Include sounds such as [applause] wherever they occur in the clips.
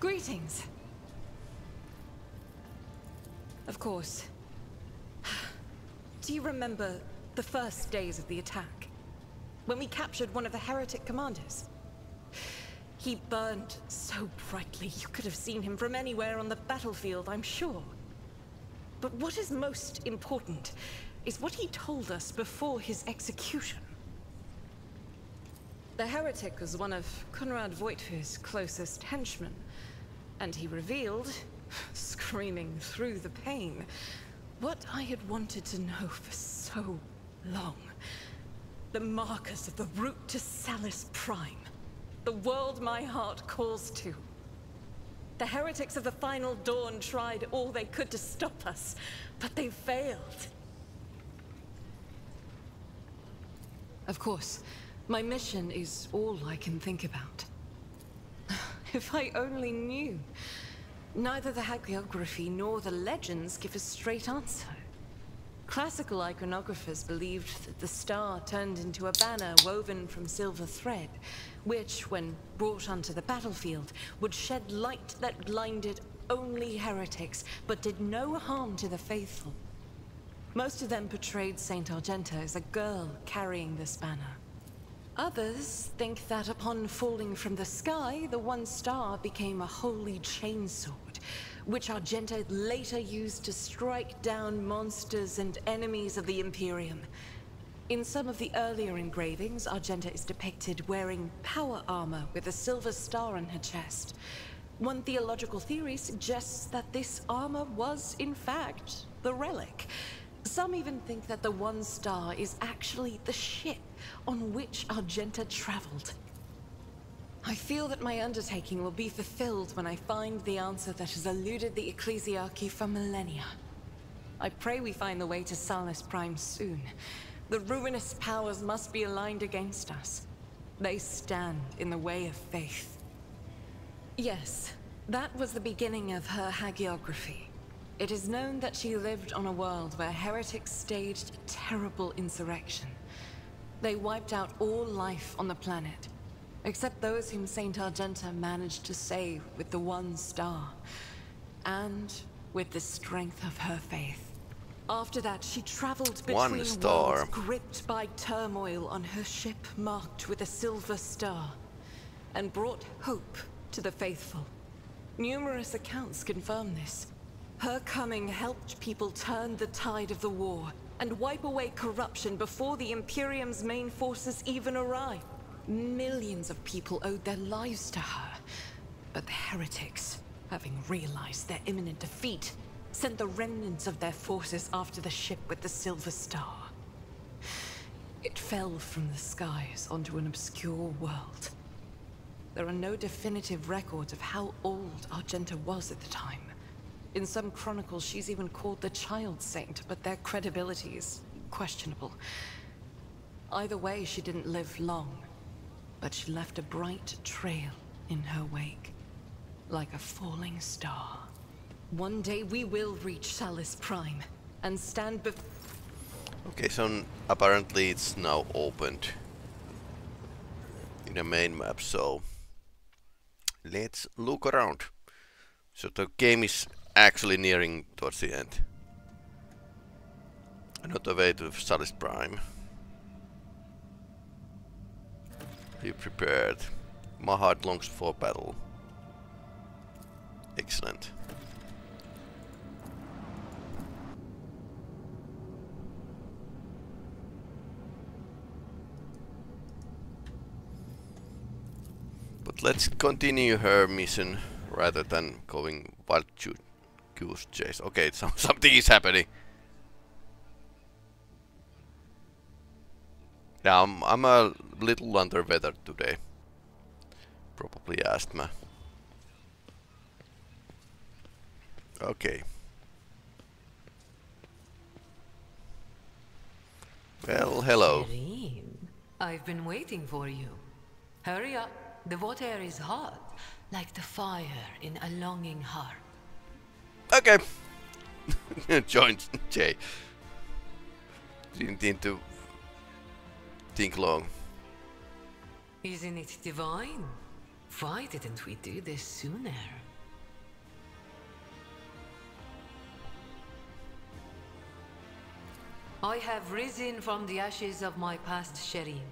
Greetings. Of course. Do you remember the first days of the attack? When we captured one of the heretic commanders? He burned so brightly you could have seen him from anywhere on the battlefield, I'm sure. But what is most important is what he told us before his execution. The heretic was one of Konrad Voigtvir's closest henchmen, and he revealed, screaming through the pain, what I had wanted to know for so long. The markers of the route to Salus Prime. The world my heart calls to. The heretics of the Final Dawn tried all they could to stop us, but they failed. Of course, my mission is all I can think about. [laughs] If I only knew. Neither the hagiography nor the legends give a straight answer. Classical iconographers believed that the star turned into a banner woven from silver thread, which, when brought onto the battlefield, would shed light that blinded only heretics, but did no harm to the faithful. Most of them portrayed Saint Argenta as a girl carrying this banner. Others think that upon falling from the sky, the one star became a holy chainsword, which Argenta later used to strike down monsters and enemies of the Imperium. In some of the earlier engravings, Argenta is depicted wearing power armor with a silver star on her chest. One theological theory suggests that this armor was, in fact, the relic. Some even think that the One Star is actually the ship on which Argenta traveled. I feel that my undertaking will be fulfilled when I find the answer that has eluded the Ecclesiarchy for millennia. I pray we find the way to Salus Prime soon. The ruinous powers must be aligned against us. They stand in the way of faith. Yes, that was the beginning of her hagiography. It is known that she lived on a world where heretics staged a terrible insurrection. They wiped out all life on the planet, except those whom Saint Argenta managed to save with the one star, and with the strength of her faith. After that, she traveled between worlds, gripped by turmoil on her ship marked with a silver star, and brought hope to the faithful. Numerous accounts confirm this. Her coming helped people turn the tide of the war and wipe away corruption before the Imperium's main forces even arrived. Millions of people owed their lives to her. But the heretics, having realized their imminent defeat, sent the remnants of their forces after the ship with the Silver Star. It fell from the skies onto an obscure world. There are no definitive records of how old Argenta was at the time. In some chronicles, she's even called the Child Saint, but their credibility is questionable. Either way, she didn't live long, but she left a bright trail in her wake, like a falling star. One day we will reach Salus Prime and stand before. Okay, so apparently it's now opened in the main map, so let's look around. So the game is actually nearing towards the end. Not Another way to Salus Prime. Be prepared. My heart longs for battle. Excellent. But let's continue her mission rather than going wild choo- goose chase. Okay, [laughs] so something is happening. Yeah, I'm, I'm a little under weather today. Probably asthma. Okay. Well, hello. Shireen, I've been waiting for you. Hurry up. The water is hot, like the fire in a longing heart. Okay. [laughs] Joined Jay. Didn't need to think long. Isn't it divine? Why didn't we do this sooner? I have risen from the ashes of my past, Shireen.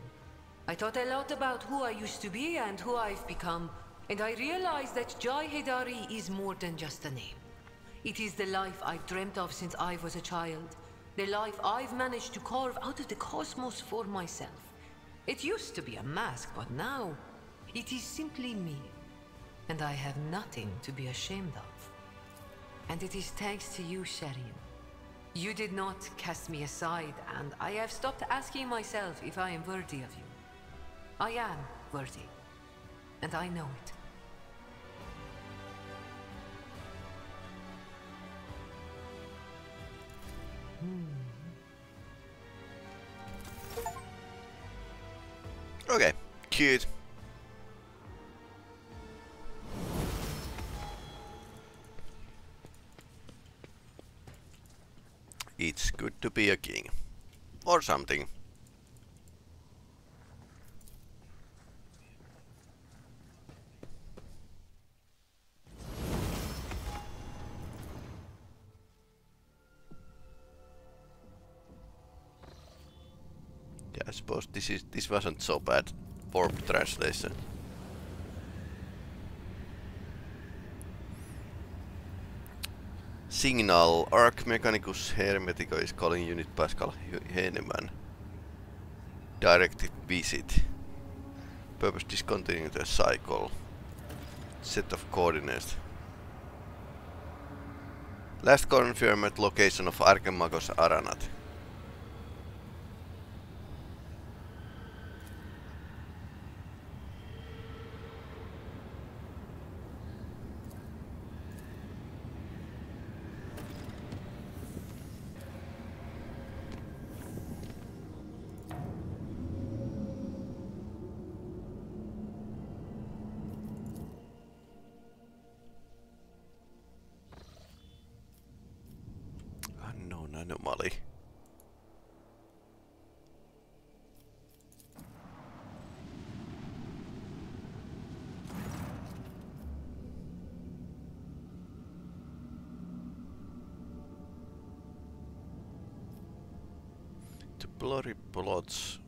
I thought a lot about who I used to be and who I've become, and I realized that Jai Hidari is more than just a name. It is the life I've dreamt of since I was a child. The life I've managed to carve out of the cosmos for myself. It used to be a mask, but now it is simply me. And I have nothing to be ashamed of. And it is thanks to you, Shireen. You did not cast me aside, and I have stopped asking myself if I am worthy of you. I am worthy, and I know it. Okay, cute. It's good to be a king. Or something. I suppose this is this wasn't so bad for translation. Signal Ark Mechanicus Hermetico is calling Unit Pascal Haneumann. Directed visit. Purpose discontinue the cycle. Set of coordinates. Last confirmed location of Archimagos Aranat. Unknown anomaly. To blurry plots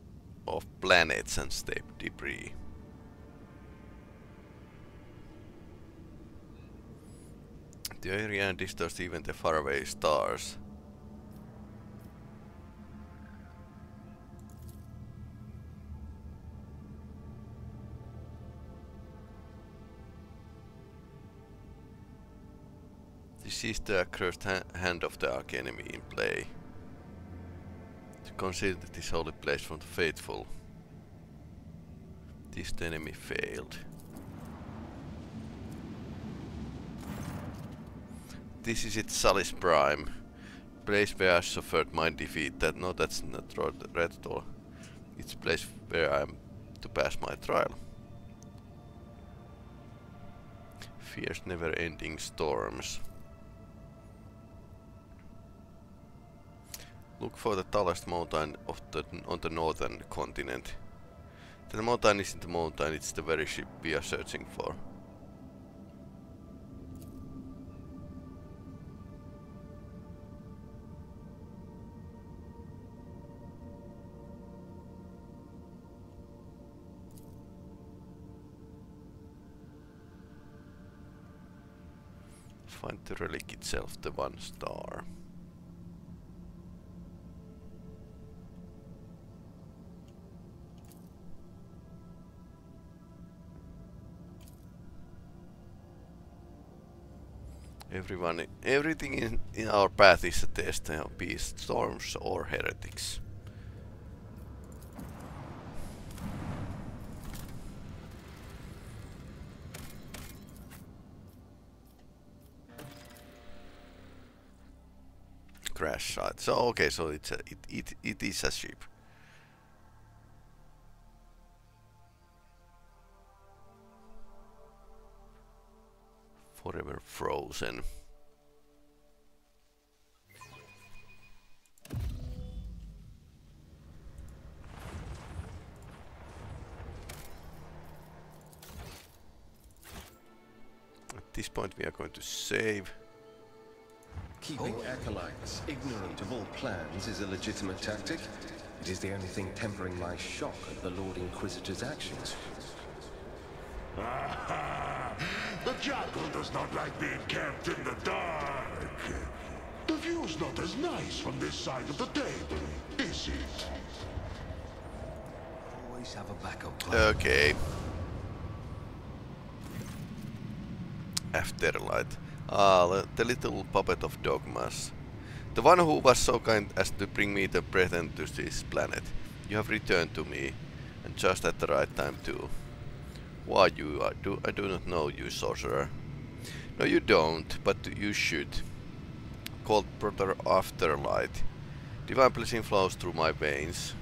of planets and step debris. The area distorts even the faraway stars. Is the accursed ha hand of the archenemy in play. To consider this holy place from the faithful. This enemy failed. This is it, Salus Prime. Place where I suffered my defeat. That no, that's not red at all. It's place where I'm to pass my trial. Fierce never-ending storms. Look for the tallest mountain of the on the northern continent. The mountain isn't the mountain, it's the very ship we are searching for. Find the relic itself, the one star. Everyone, everything in, in our path is a test, uh, be it storms or heretics. Crash site. So okay, so it's a, it it it is a ship. Forever frozen. At this point we are going to save. Keeping oh. acolytes ignorant of all plans is a legitimate tactic. It is the only thing tempering my shock at the Lord Inquisitor's actions. [laughs] the jackal does not like being kept in the dark. The view's not as nice from this side of the table, is it? Always have a backup plan. Okay. Afterlight. Ah, the, the little puppet of Dogmas. The one who was so kind as to bring me the present to this planet. You have returned to me, and just at the right time too. Why you are, do I do not know you, sorcerer. No, you don't, but you should. Called Brother Afterlight. Divine blessing flows through my veins.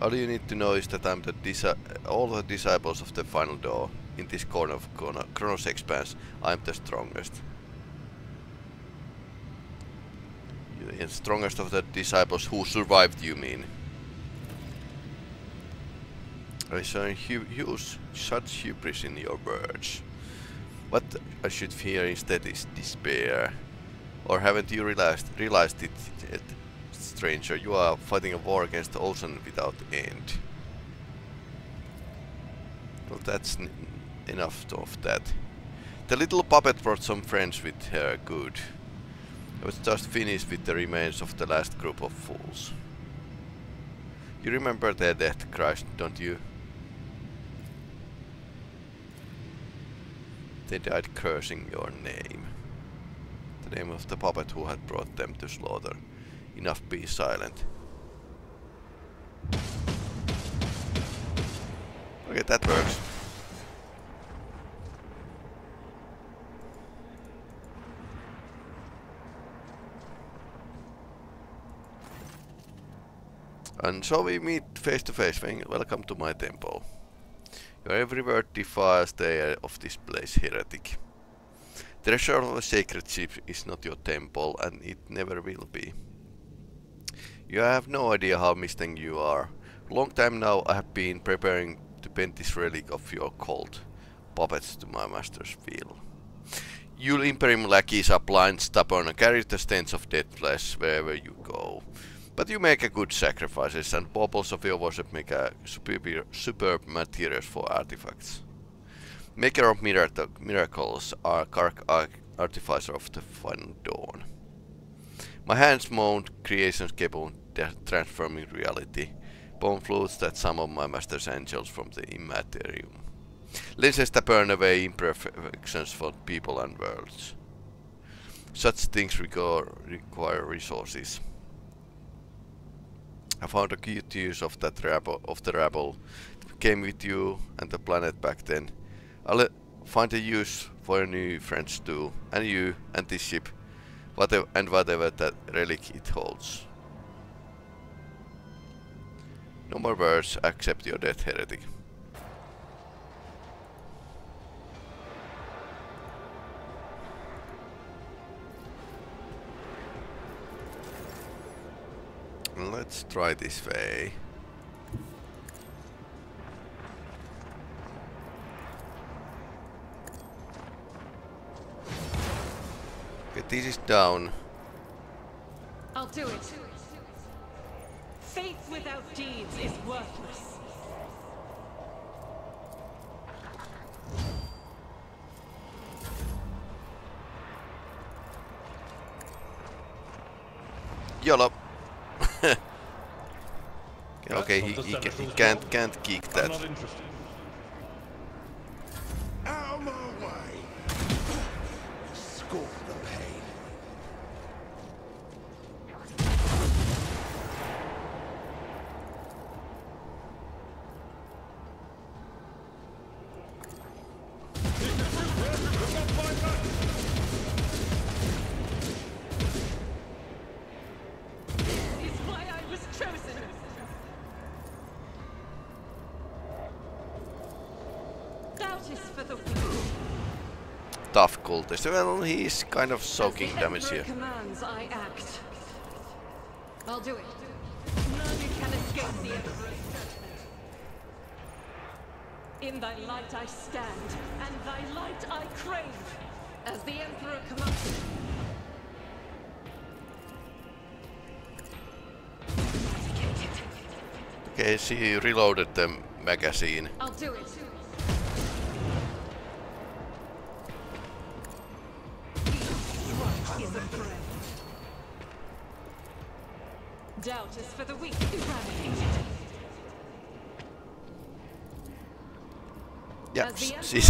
All you need to know is that I'm the all the disciples of the Final Dawn. In this corner of Chrono Koronus Expanse, I'm the strongest. The strongest of the disciples who survived, you mean? I saw use such hubris in your words. What I should fear instead is despair. Or haven't you realized realized it yet, stranger? You are fighting a war against the ocean without end. Well, that's enough of that. The little puppet brought some friends with her, good. I was just finished with the remains of the last group of fools. You remember their death, Christ, don't you? They died cursing your name. The name of the puppet who had brought them to slaughter. Enough be silent. Okay, that works. And so we meet face to face. Welcome to my temple. Your every word defies the air of this place, heretic. The treasure of a sacred ship is not your temple, and it never will be. You have no idea how mistaken you are. Long time now I have been preparing to bend this relic of your cult, puppets to my master's will. You'll Imperium lackeys are blind, stubborn, and carry the stench of dead flesh wherever you go. But you make a good sacrifices and baubles of your worship make a superb, superb materials for artifacts. Maker of miracles are Kark artificer of the final dawn. My hands mold creations capable of transforming reality, bone flutes that summon my master's angels from the immaterium. Lenses that burn away imperfections for people and worlds. Such things require resources. I found a cute use of that rabble, of the rabble. Came with you and the planet back then. I'll find a use for your new friends too, and you and this ship, whatever and whatever that relic it holds. No more words, accept your death, heretic. Let's try this way. Okay, this is down. I'll do it. Faith without deeds is worthless. YOLO. Okay, he, he, he, can't can't kick that. Cultist. Well, he's kind of soaking damage here. commands, I act. I'll do it. None can escape the In thy light I stand, and thy light I crave, as the Emperor commanded. Okay, she reloaded the magazine. I'll do it.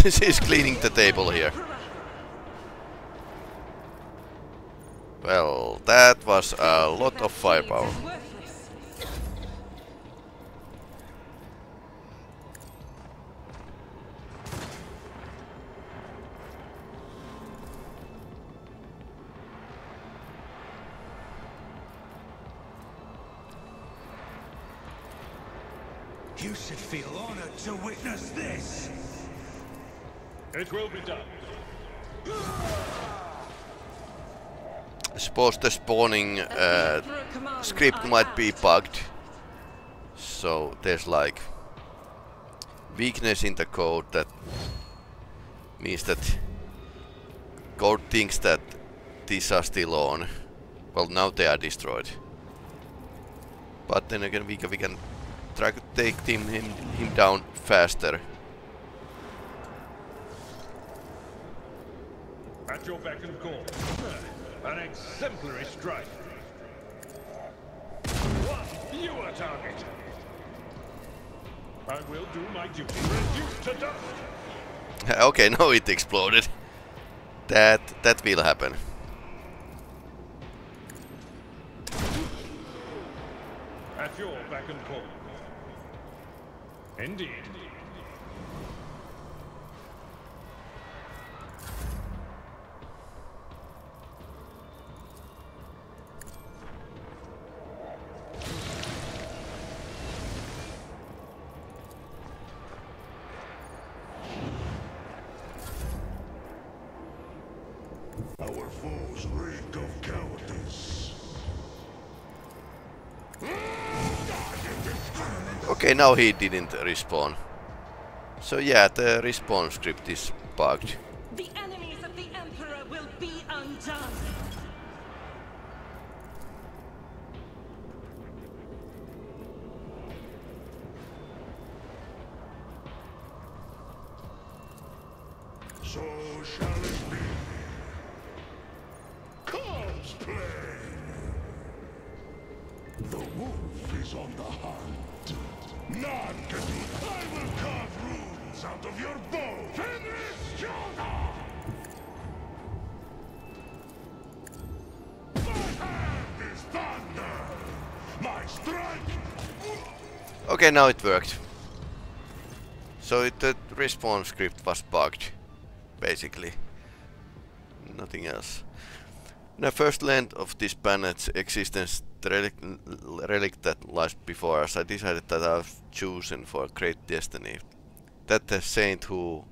She's, [laughs] she's cleaning the table here. Well, that was a lot of firepower. Spawning uh, script might be bugged. So there's like weakness in the code that means that code thinks that these are still on. Well, now they are destroyed. But then again, we can, we can try to take him, him, him down faster. At your beck and call. An exemplary strike. One fewer target. I will do my duty. Reduced to dust. [laughs] okay, now it exploded. That that will happen. At your beck and call. Indeed. Now he didn't respawn. So yeah, the respawn script is bugged. Okay, now it worked. So it, the respawn script was bugged, basically. Nothing else. I first land of this planet's existence, the relic, relic that lies before us, I decided that I've chosen for a great destiny. That the saint who,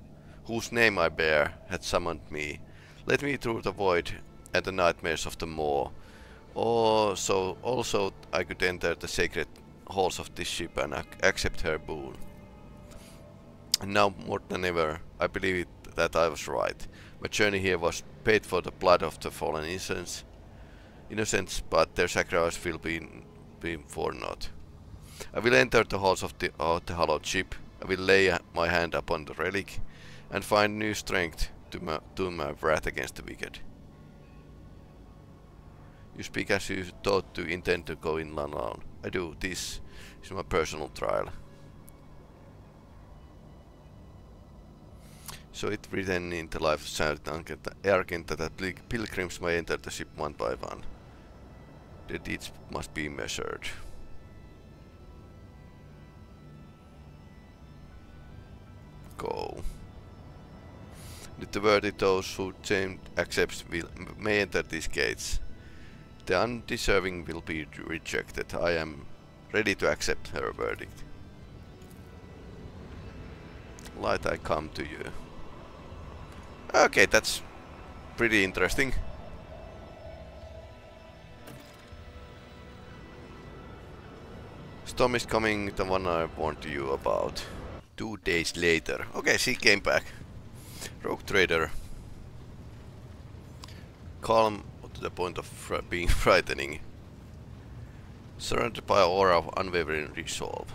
whose name I bear, had summoned me, led me through the void and the nightmares of the moor. Oh, so also I could enter the sacred halls of this ship and ac accept her boon. And now more than ever, I believe it, that I was right. My journey here was paid for the blood of the fallen innocents, innocents, but their sacrifice will be, be for naught. I will enter the halls of the, of the hallowed ship. I will lay uh, my hand upon the relic and find new strength to to my wrath against the wicked. You speak as you thought to intend to go in alone. I do. This is my personal trial. So it written in the life sound Argenta that pil- pilgrims may enter the ship one by one. The deeds must be measured. Go. The worthy those who James accepts will may enter these gates. The undeserving will be rejected. I am ready to accept her verdict. Light, I come to you. Okay, that's pretty interesting. Storm is coming, the one I warned you about. Two days later. Okay, she came back. Rogue Trader. Calm to the point of fr being [laughs] frightening. Surrounded by aura of unwavering resolve.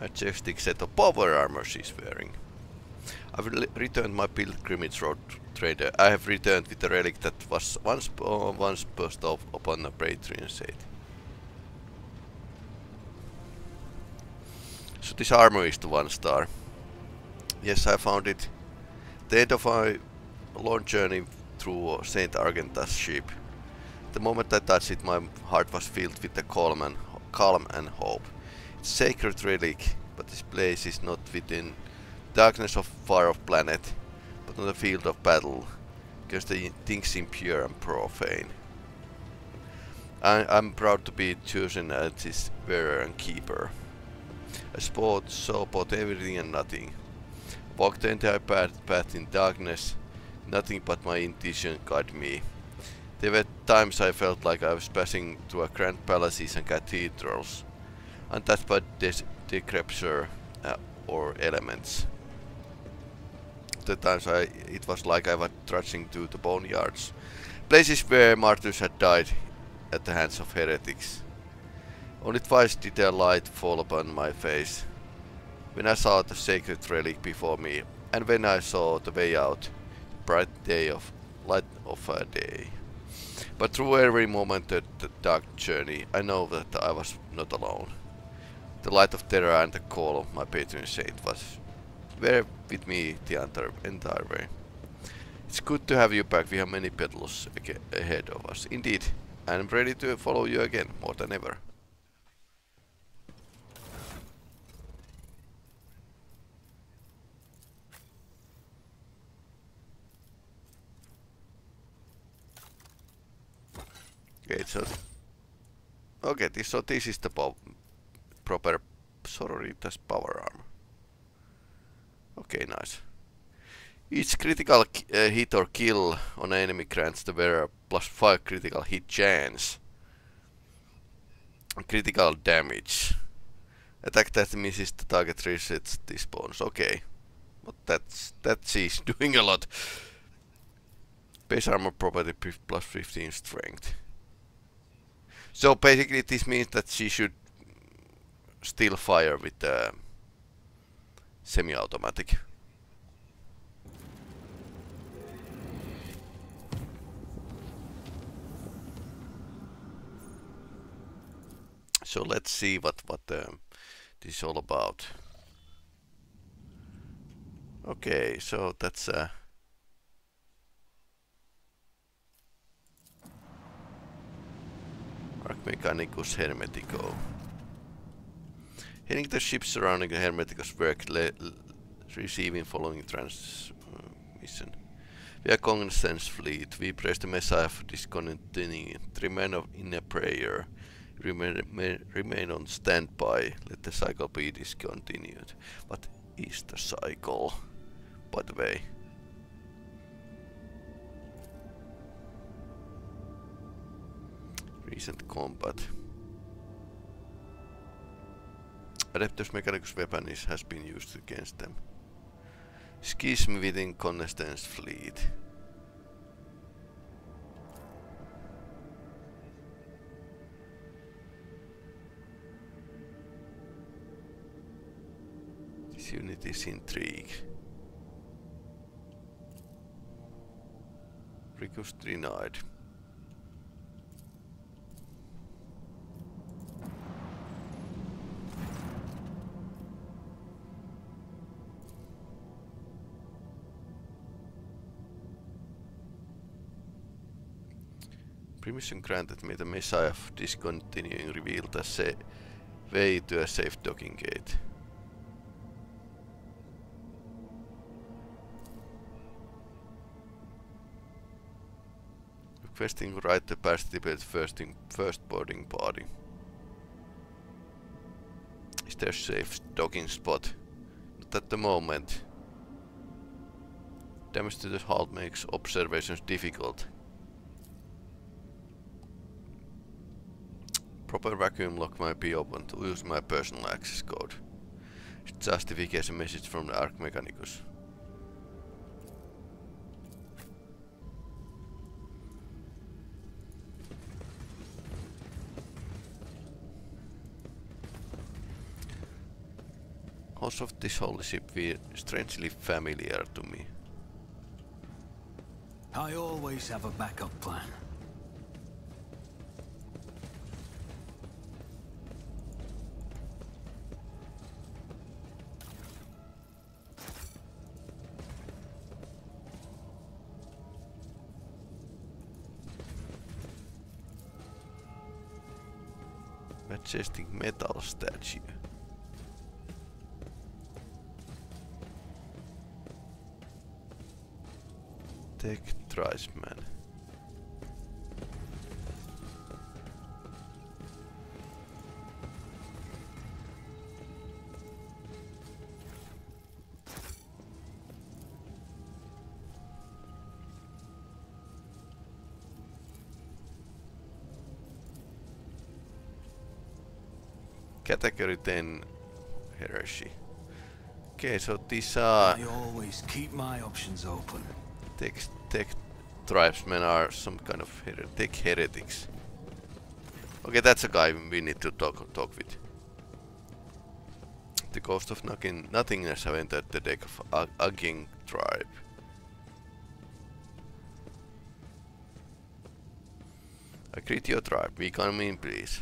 Majestic set of power armor she's wearing. I've returned my pilgrimage Rogue Trader. I have returned with a relic that was once uh, once burst off upon a Praetorian State. So this armor is the one star. Yes, I found it. The end of my long journey through Saint Argenta's ship. The moment I touched it, my heart was filled with calm and, calm and hope. It's a sacred relic, but this place is not within darkness of far-off planet, but on the field of battle, because the things seem pure and profane. I, I'm proud to be chosen as its bearer and keeper. I sport, saw both everything and nothing. Walked the entire path, path in darkness, nothing but my intuition guided me. There were times I felt like I was passing through a grand palaces and cathedrals, untouched by des decrepture uh, or elements. The times I, it was like I was trudging through the boneyards, places where martyrs had died at the hands of heretics. Only twice did their light fall upon my face, when I saw the sacred relic before me, and when I saw the way out, bright day of light of a day. But through every moment of the dark journey, I know that I was not alone. The light of terror and the call of my patron saint was were with me the entire, entire way. It's good to have you back. We have many battles ahead of us. Indeed, I'm ready to follow you again, more than ever. Okay, so okay, this, so this is the proper Sororitas power arm. Okay, nice. Each critical uh, hit or kill on an enemy grants the wearer plus 5 critical hit chance. Critical damage. Attack that misses the target resets this bonus. Okay. But that's that she's [laughs] doing a lot. Base armor property plus 15 strength. So basically this means that she should still fire with the semi-automatic. So let's see what what um, this is all about. Okay, so that's uh, Ark Mechanicus Hermetico. Heading the ship surrounding the Hermeticus work, receiving following transmission. We are Cognizance fleet. We praise the Omnissiah for discontinuing. Remain of, in a prayer. Remain, remain on standby. Let the cycle be discontinued. What is the cycle, by the way? Recent combat. Adeptus Mechanicus weapon is, has been used against them. Schism within Cognizance fleet. This unit is intrigue. Request denied. Permission granted me the Omnissiah of discontinuing revealed the way to a safe docking gate. Requesting right to the first, in, first boarding party. Is there a safe docking spot? Not at the moment. Damage to the hull makes observations difficult. Proper vacuum lock might be opened to use my personal access code. Justification message from the Ark Mechanicus. House of this holy ship feel strangely familiar to me. I always have a backup plan. Majestic metal statue. Tech Tribesman. Category 10 Heresy. Okay, so these are I always keep my options open. tech, tech tribesmen are some kind of her tech heretics. Okay, that's a guy we need to talk talk with. The ghost of nothing, nothingness have entered the deck of Ag Aging tribe. I greet your tribe. We come in, please.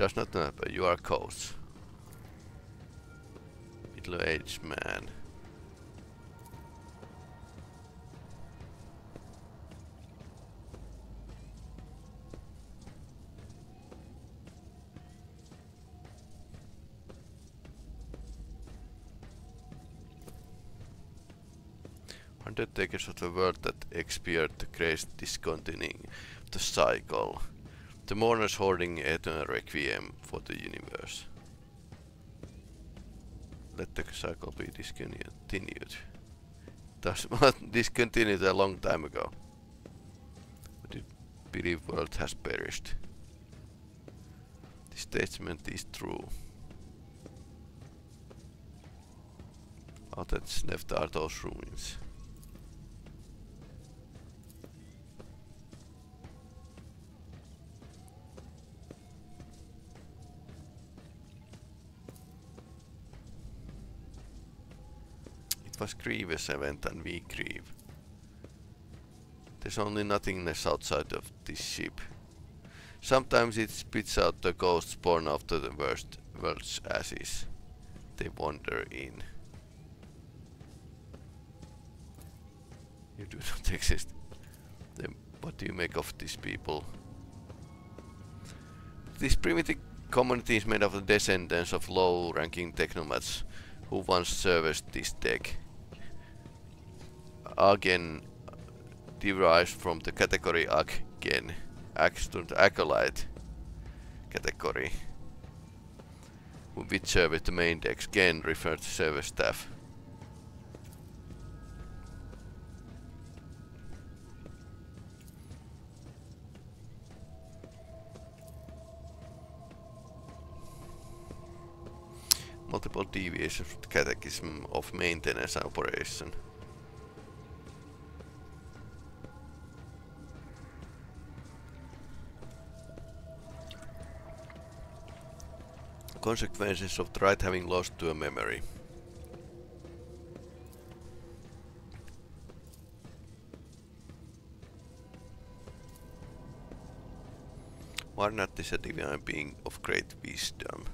Does not matter. You are ghosts. Middle-aged man. Undertakers of the world that expired the grace discontinuing the cycle. The mourners hoarding eternal requiem for the universe. Let the cycle be discontinued. Thus [laughs] discontinued a long time ago. But the believe world has perished. This statement is true. All that's left are those ruins. Was Grievous event and we grieve. There's only nothingness outside of this ship. Sometimes it spits out the ghosts born after the worst world's ashes. They wander in. You do [laughs] not exist. Then what do you make of these people? This primitive community is made of the descendants of low-ranking technomats who once serviced this deck. Again derives from the category Again, accident acolyte category, which service the main decks. Again refers to service staff. multiple deviations from the catechism of maintenance and operation. Consequences of the having lost to a memory. Warnat is a divine being of great wisdom.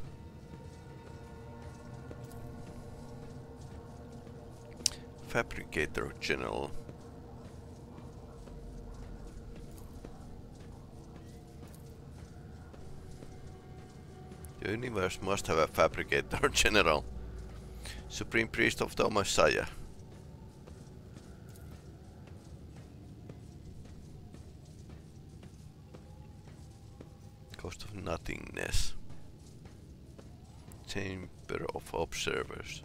Fabricator General. The universe must have a Fabricator General. Supreme Priest of the Omnissiah. Cost of Nothingness. Chamber of Observers.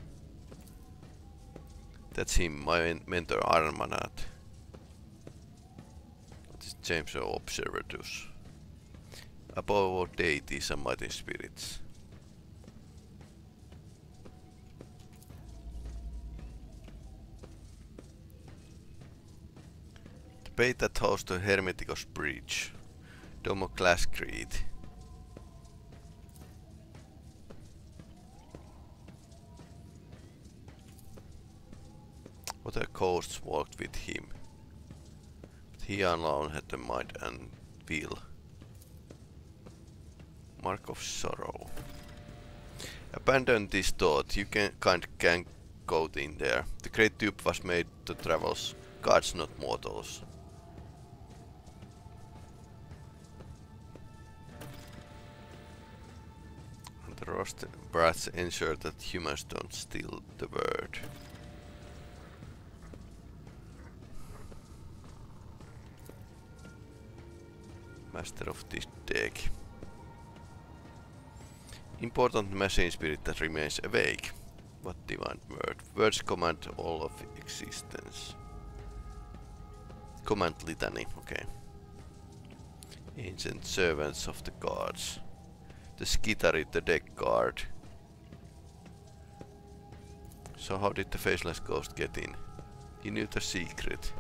That's him, my men mentor Armanat. James of Observatus. Above all deities and mighty spirits. The bait that hosts the Hermeticos Bridge. Domo Class Creed. What a ghosts walked with him. But he alone had the mind and feel. Mark of Sorrow. Abandon this thought, you can, can't, can't go in there. The great tube was made to travels, gods not mortals. The Rust brats ensure that humans don't steal the word. Master of this deck. Important machine spirit that remains awake. What divine word? Words command all of existence. Command litany, okay. Ancient servants of the gods. The Skitarii, the deck guard. So how did the faceless ghost get in? He knew the secret.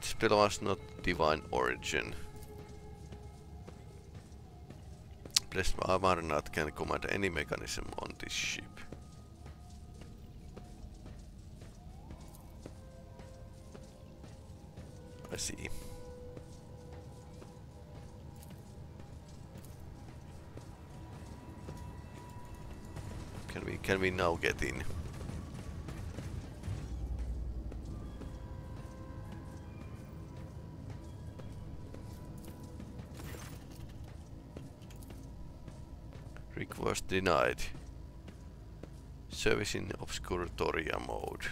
The spell was not divine origin. Blessed Amarnath can command any mechanism on this ship. I see. Can we can we now get in? Denied. Service in Obscuratoria mode.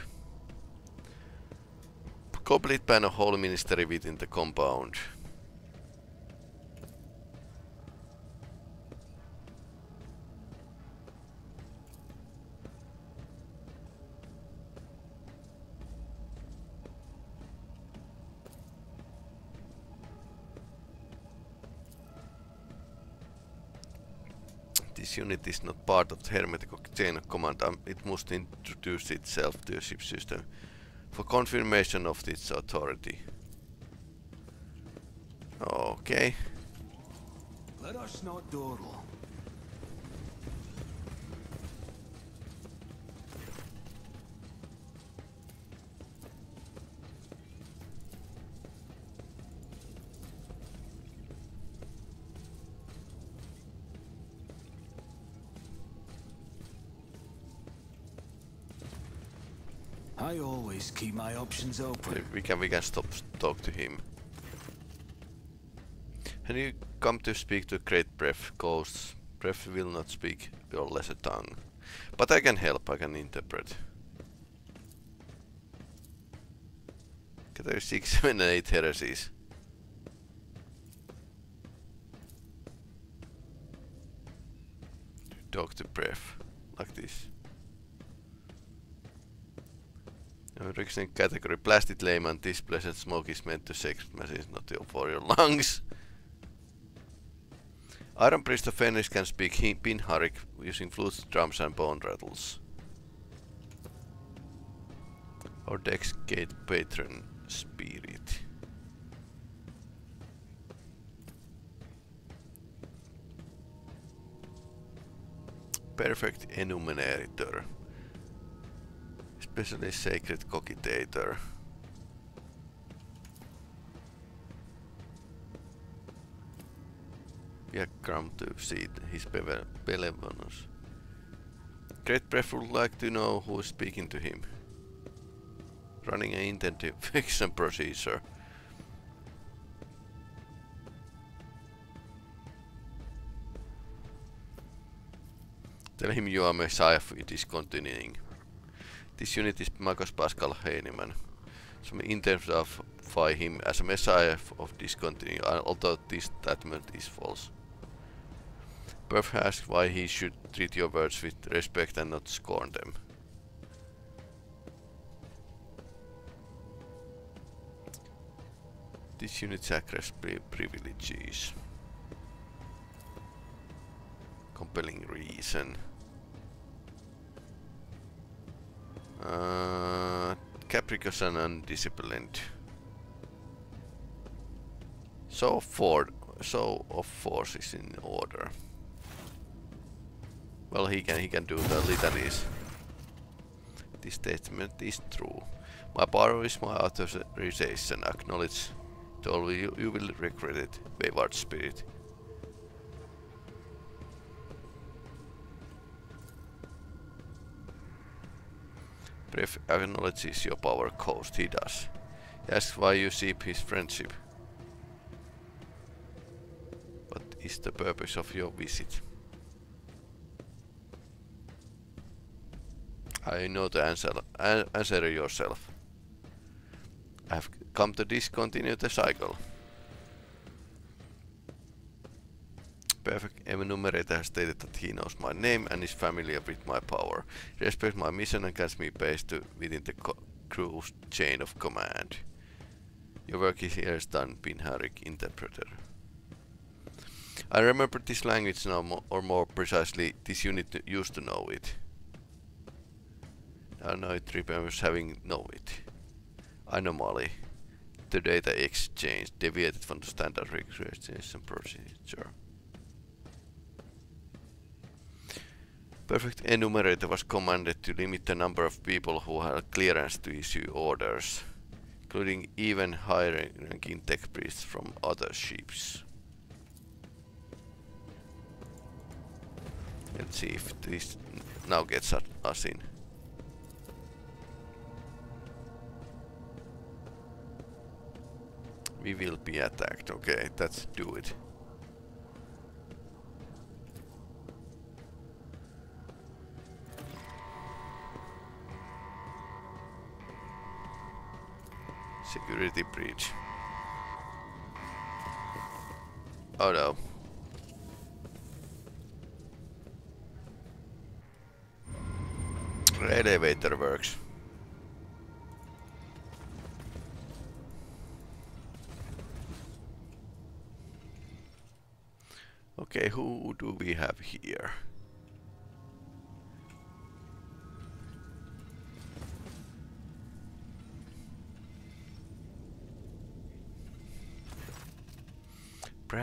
Complete ban of Holy Ministry within the compound. This unit is not part of the Hermetic chain of command. Um, it must introduce itself to the ship system for confirmation of its authority. Okay. Let us not dawdle. Keep my options open. We can we can stop talk to him. And you come to speak to Great Breath Ghosts. Breath will not speak your lesser tongue. But I can help, I can interpret. Category 6, [laughs] 7, 8 heresies. Talk to Breath, like this. Reason category plastic layman. This pleasant smoke is meant to sacred machines, not for your lungs. Iron Priest of Fenris can speak Binharic using flutes, drums and bone rattles. Or Dex Gate Patron Spirit. Perfect Enumerator especially Sacred Cogitator. Come to see his benevolence. Great Breath would like to know who is speaking to him. Running an intensive [laughs] fiction procedure. Tell him you are Messiah for discontinuing. This unit is Marcus Pascal Haneumann. So we identify him as a messiah of discontinuity, although this statement is false. Perth asks why he should treat your words with respect and not scorn them. This unit sacred pri privileges. compelling reason. Uh, capricious and undisciplined. So Ford, so of force is in order. Well, he can he can do the litanies. This statement is true. My power is my authorization. Acknowledge all. You, you will regret it. Wayward spirit. Bref acknowledges your power cost. He does. He asks why you seek his friendship. What is the purpose of your visit? I know the answer. An answer yourself. I have come to discontinue the cycle. Perfect enumerator has stated that he knows my name and is familiar with my power. He respects my mission and gets me based to within the crew's chain of command. Your work is here is done, Binharic, interpreter. I remember this language now, mo or more precisely, this unit used to know it. I know it remembers having know it. Anomaly. The data exchange deviated from the standard registration procedure. Perfect Enumerator was commanded to limit the number of people who had clearance to issue orders, including even higher ranking tech priests from other ships. Let's see if this now gets us in. We will be attacked, okay, let's do it. Security breach. Oh no. Elevator works. Okay, who do we have here?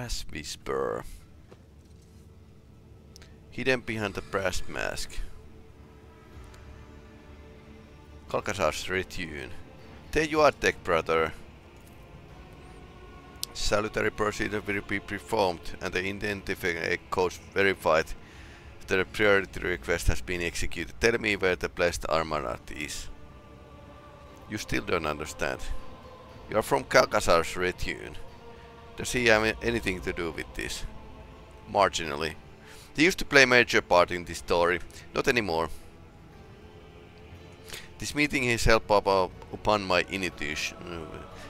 Brass Whisper. Hidden behind the brass mask. Calcazar's Retune. There you are, Tech Brother. Salutary procedure will be performed and the identification codes verified the priority request has been executed. Tell me where the blessed Amarnath is. You still don't understand. You are from Calcazar's Retune. Does he have anything to do with this? Marginally. He used to play a major part in this story, not anymore. This meeting is help up upon my initiation.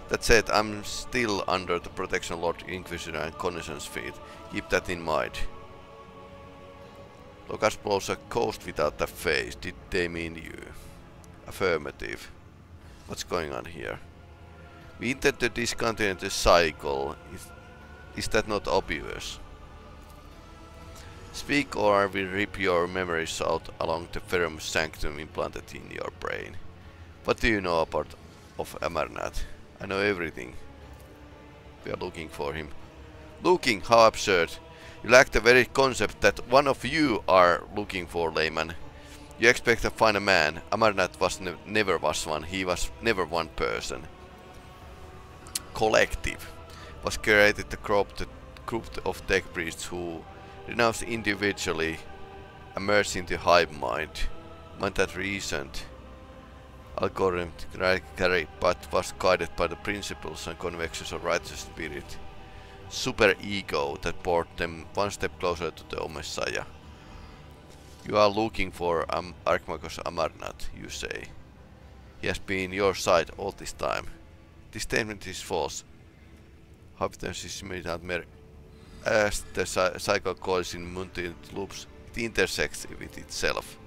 That said, I'm still under the protection of Lord Inquisitor and Connaissance Feed. Keep that in mind. Locus blows a coast without a face. Did they mean you? Affirmative. What's going on here? We discontinue the cycle. Is, is that not obvious? Speak or I will rip your memories out along the Ferrum Sanctum implanted in your brain. What do you know about of Amarnath? I know everything. We are looking for him. Looking? How absurd. You lack the very concept that one of you are looking for layman. You expect to find a man. Amarnath was ne never was one. He was never one person collective was created the group, the group of tech priests who renounced individually and merged into hive mind. Mind that recent algorithm carried but was guided by the principles and convictions of righteous spirit. Super ego that brought them one step closer to the Messiah. You are looking for um, Archmagos Amarnath, you say. He has been your side all this time. This statement is false. Hypothesis is without merit. As the cycle coils in multi loops, it intersects with itself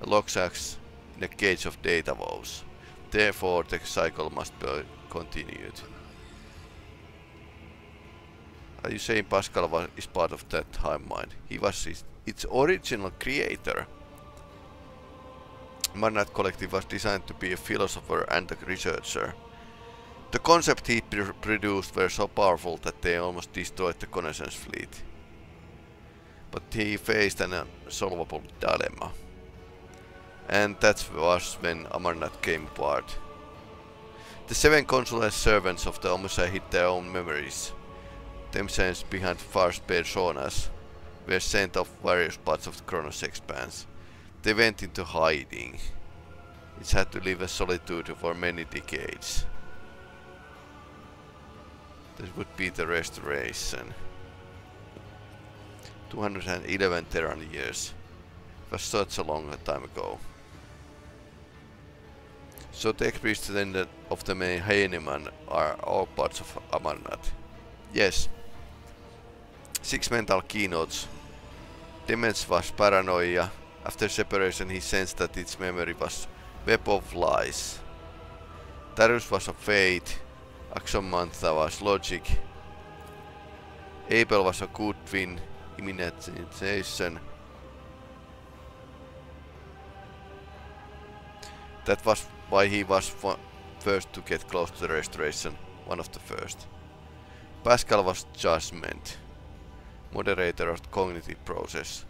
and locks us in a cage of data woes. Therefore, the cycle must be continued. Are you saying Pascal was, is part of that hive mind? He was its original creator. Amarnath Collective was designed to be a philosopher and a researcher. The concept he pr produced were so powerful that they almost destroyed the Connaissance fleet. But he faced an unsolvable dilemma. And that was when Amarnath came apart. The seven consular servants of the Omnissiah hid their own memories, themselves behind false personas, were sent off various parts of the Koronus expanse. They went into hiding. It's had to live a solitude for many decades. This would be the restoration. 211 Terran years. It was such a long time ago. So the expressed of the main Haneumann are all parts of Amarnath. Yes. Six mental keynotes. Demens was paranoia. After separation he sensed that its memory was web of lies. Darius was a fate. Axiomantha was logic. Abel was a good twin, immunization. That was why he was first to get close to the restoration, one of the first. Pascal was judgment, moderator of the cognitive process,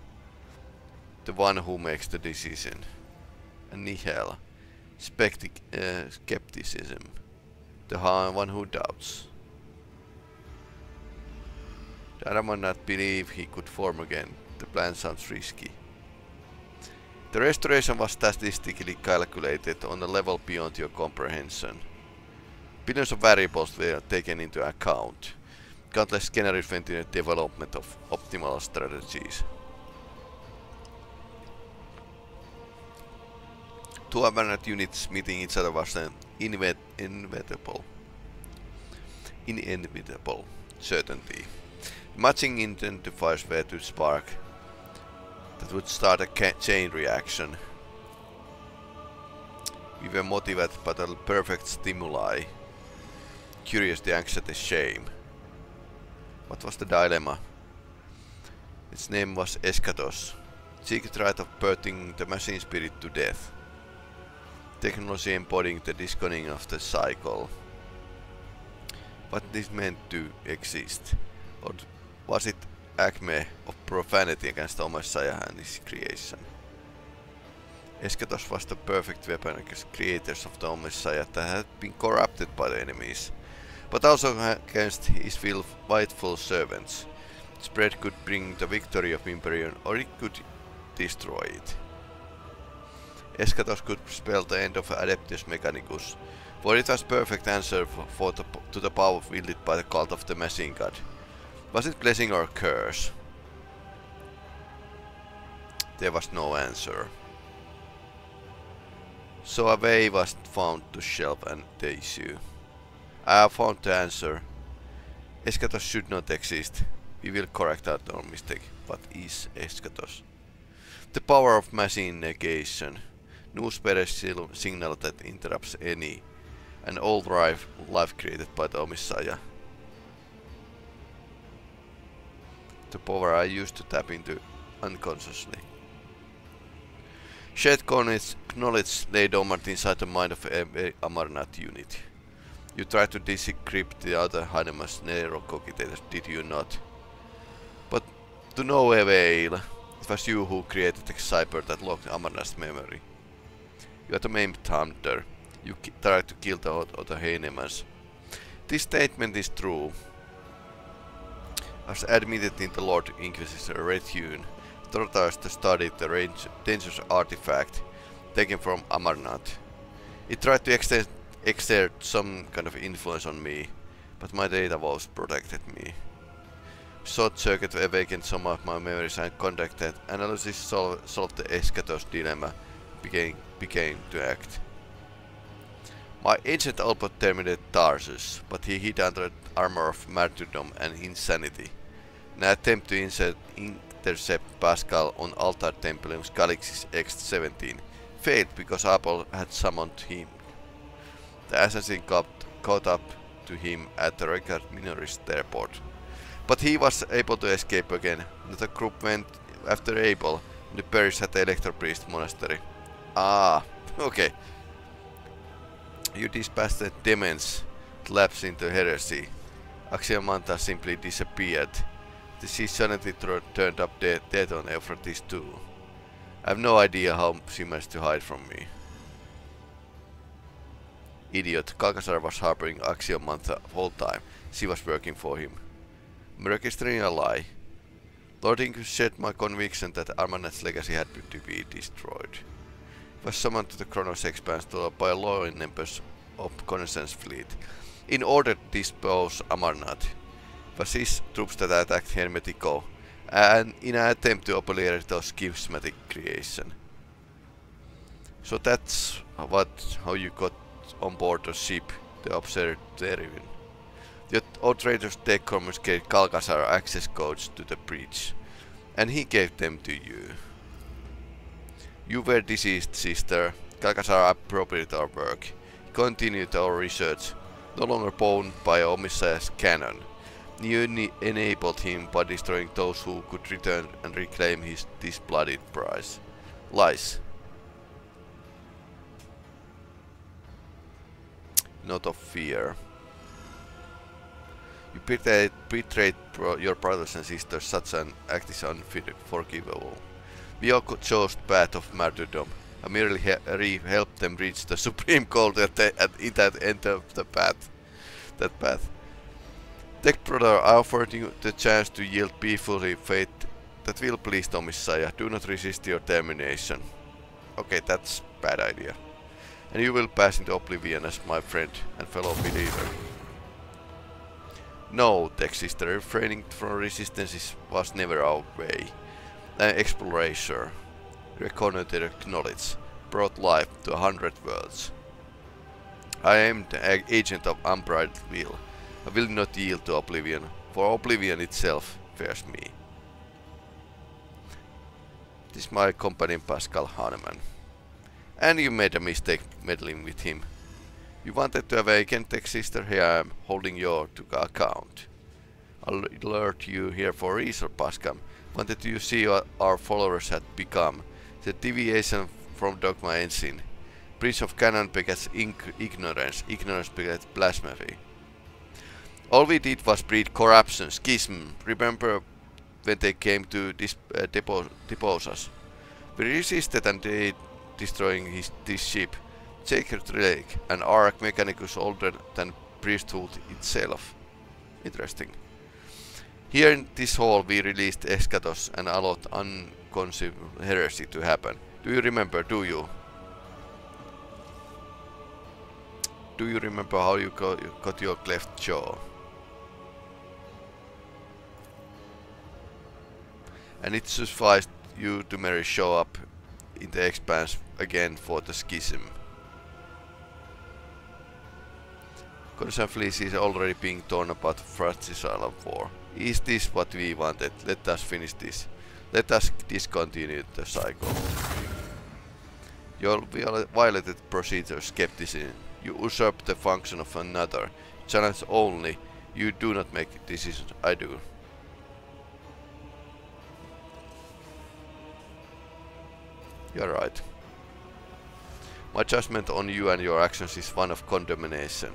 the one who makes the decision. And Nihil, uh, skepticism, the one who doubts. the Dara not believe he could form again. The plan sounds risky. The restoration was statistically calculated on a level beyond your comprehension. Billions of variables were taken into account. Countless scenarios went the development of optimal strategies. Two abandoned units meeting each other was inevitable, inevitable certainty. Matching identifiers were to spark that would start a chain reaction. We were motivated by the perfect stimuli. Curiosity, anxiety, shame. What was the dilemma? Its name was Eschatos. Secret right of birthing the machine spirit to death technology embodying the disconnecting of the cycle. What this meant to exist? Or was it acme of profanity against the Messiah and his creation? Eschatos was the perfect weapon against creators of the that had been corrupted by the enemies, but also against his rightful servants. Spread could bring the victory of Imperium or it could destroy it. Eschatos could spell the end of Adeptus Mechanicus, for it was perfect answer for the, to the power wielded by the cult of the Machine God. Was it blessing or curse? There was no answer. So a way was found to shelve and the issue. I have found the answer. Eschatos should not exist. We will correct our mistake. What is Eschatos? The power of machine negation. No special signal that interrupts any an old life, life created by the Messiah. The power I used to tap into unconsciously. Shared knowledge lay dormant inside the mind of every Amarnath unit. You tried to decrypt the other Haneumann's neurocogitators, did you not? But to no avail. It was you who created the cipher that locked Amarnath's memory. You are the main hunter. You try to kill the other Haneumanns. This statement is true. As admitted in the Lord Inquisitor Rethune, Throthast studied the range, dangerous artifact taken from Amarnath. It tried to exert some kind of influence on me, but my data was protected me. Short circuit awakened some of my memories and conducted analysis solved solve the Eschatos dilemma began, began to act. My ancient Albert terminated Tarsus, but he hid under armor of martyrdom and insanity. An attempt to intercept Pascal on Altar Templum's Galaxy's X-17 failed because Abel had summoned him. The assassin caught, caught up to him at the Regard Minorist airport. But he was able to escape again. The group went after Abel, the perished at the Electro Priest Monastery. Ah, [laughs] okay. You dispatched the Demens lapse into heresy. Axiomanta simply disappeared. The sea suddenly turned up dead, dead on Euphrates too. I have no idea how she managed to hide from me. Idiot, Calcazar was harboring Axiomantha whole time. She was working for him. I'm registering a lie. Lord Ingus shared my conviction that Amarnath's legacy had to be destroyed. Was summoned to the Koronus expanse by a loyal members of Connaissance fleet in order to dispose Amarnath. His troops that attacked Hermetico and in an attempt to obliterate those schismatic creation. So that's what how you got on board the ship, the Observatorium. The outrageous tech confiscated Calcazar access codes to the bridge, and he gave them to you. You were deceased, sister. Calcazar appropriated our work. Continued our research, no longer bound by Omnissiah canon. You enabled him by destroying those who could return and reclaim his disblooded prize. Lies. Not of fear. You betrayed, betrayed your brothers and sisters, such an act is unforgivable. All chose the path of martyrdom. I merely he helped them reach the [laughs] supreme goal at, the, at, that end of the path. That path. Tech brother, I offered you the chance to yield peacefully fate that will please the Messiah. Do not resist your termination. Okay, that's bad idea. And you will pass into oblivion as my friend and fellow believer. No, Texas, the refraining from resistance was never our way. An exploration, reconnoitered knowledge, brought life to a hundred worlds. I am the agent of unbridled will. I will not yield to oblivion, for oblivion itself fears me. This is my companion Pascal Haneumann. And you made a mistake meddling with him. You wanted to awaken Tech Sister, here I am, holding your to account. I'll alert you here for reason, Pascal. Wanted you see what our followers had become. The deviation from dogma engine. Breach of canon begets ignorance, ignorance begets blasphemy. All we did was breed corruption, schism. Remember when they came to dis uh, depose, depose us? We resisted and they destroying his, this ship. Sacred Relic, an Ark Mechanicus older than priesthood itself. Interesting. Here in this hall we released Eschatos and allowed unconceived heresy to happen. Do you remember, do you? Do you remember how you got, you got your cleft jaw? And it sufficed you to merely show up in the expanse again for the schism. Concern Fleece is already being torn apart fratricide war. Is this what we wanted? Let us finish this. Let us discontinue the cycle. You violated procedure skepticism. You usurp the function of another. Challenge only. You do not make decisions. I do. You're right. My judgment on you and your actions is one of condemnation.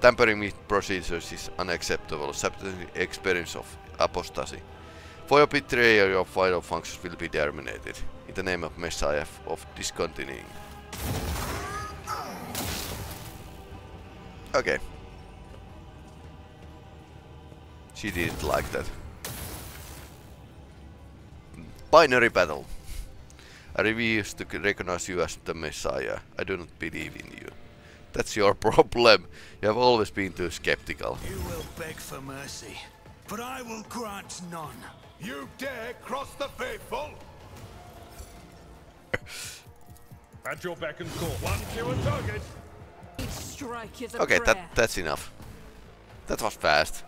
Tampering with procedures is unacceptable, sabotaging experience of apostasy. For your betrayal, your vital functions will be terminated. In the name of Messiah of discontinuing. Okay. She didn't like that. Binary battle. I refuse to recognize you as the Messiah. I do not believe in you. That's your [laughs] problem. You have always been too skeptical. You will beg for mercy, but I will grant none. You dare cross the faithful? [laughs] At your beck and call. One fewer target. Each strike is a okay, prayer. that that's enough. That was fast.